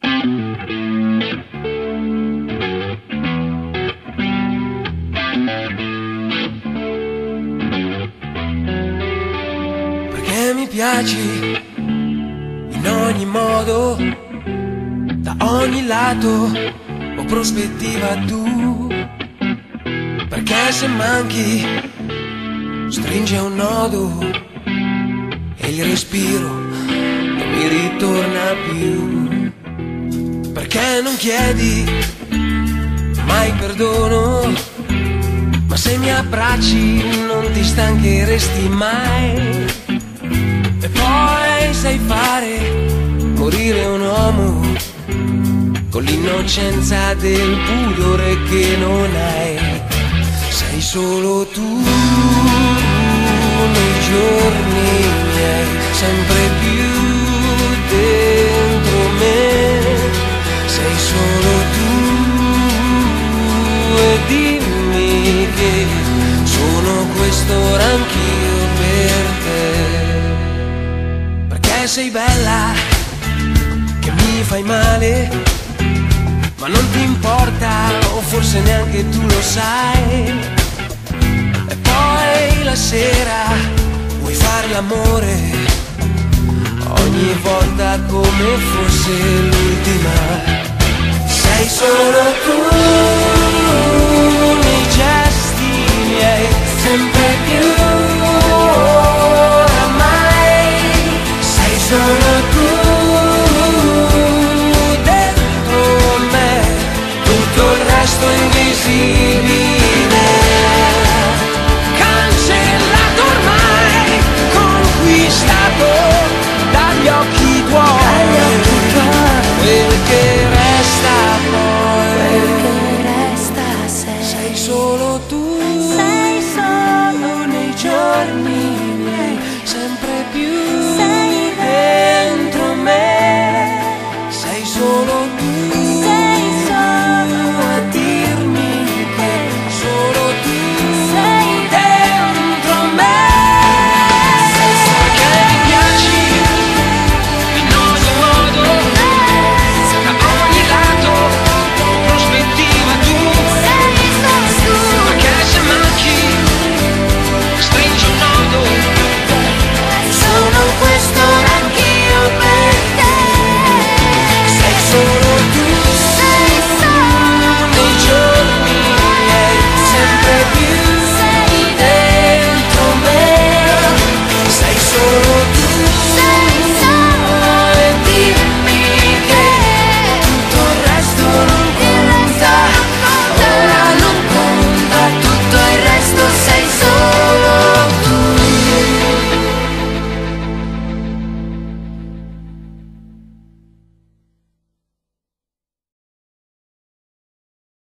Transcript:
Perché mi piaci in ogni modo, da ogni lato o prospettiva tu. Perché se manchi, stringe un nodo e il respiro non mi ritorna più. Perché non chiedi mai perdono, ma se mi abbracci non ti stancheresti mai. E poi sai fare morire un uomo con l'innocenza del pudore che non hai. Sei solo tu sei bella, che mi fai male, ma non ti importa, o forse neanche tu lo sai. E poi la sera vuoi fare l'amore, ogni volta come fosse l'ultima. Sei solo tu